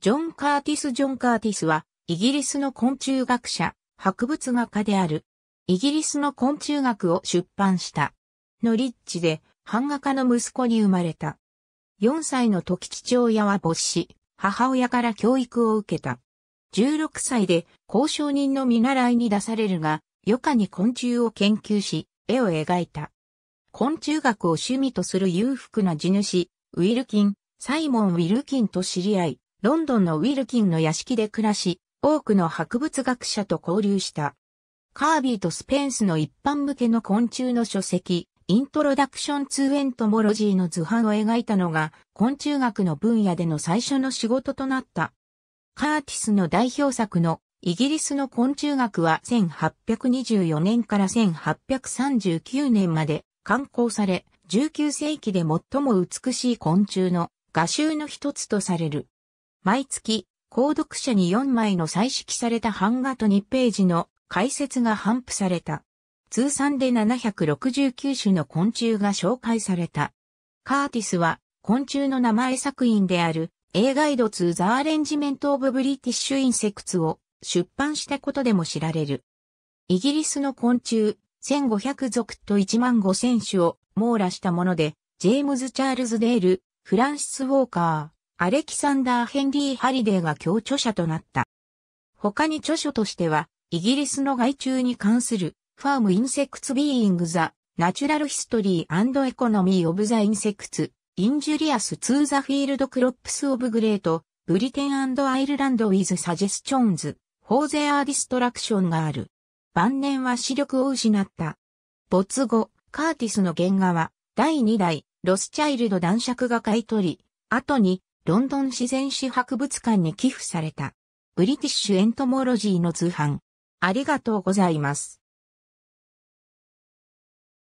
ジョン・カーティス・ジョン・カーティスは、イギリスの昆虫学者、博物画家である。イギリスの昆虫学を出版した。ノリッチで、版画家の息子に生まれた。4歳の時父親は没死、母親から教育を受けた。16歳で交渉人の見習いに出されるが、余暇に昆虫を研究し、絵を描いた。昆虫学を趣味とする裕福な地主、ウィルキン、サイモン・ウィルキンと知り合い、ロンドンのウィルキンの屋敷で暮らし、多くの博物学者と交流した。カービーとスペンスの一般向けの昆虫の書籍、イントロダクションツーエントモロジーの図版を描いたのが、昆虫学の分野での最初の仕事となった。カーティスの代表作のイギリスの昆虫学は1824年から1839年まで刊行され、19世紀で最も美しい昆虫の画集の一つとされる。毎月、購読者に4枚の彩色された版画と2ページの解説が頒布された。通算で769種の昆虫が紹介された。カーティスは昆虫の名前作品である A Guide to the Arrangement of British Insects を出版したことでも知られる。イギリスの昆虫1500属と1万5000種を網羅したもので、ジェームズ・チャールズ・デール、フランシス・ウォーカー、アレキサンダー・ヘンリー・ハリデーが共著者となった。他に著書としては、イギリスの害虫に関する、ファーム・インセクツ・ビーイング・ザ・ナチュラル・ヒストリー・エコノミー・オブ・ザ・インセクツ、インジュリアス・ツー・ザ・フィールド・クロップス・オブ・グレート、ブリテンアイルランド・ウィズ・サジェスチョンズ、フォーゼア・ディストラクションがある。晩年は視力を失った。没後、カーティスの原画は、第2代、ロスチャイルド男爵が買い取り、後に、ロンドン自然史博物館に寄付された。ブリティッシュエントモロジーの通販。ありがとうございます。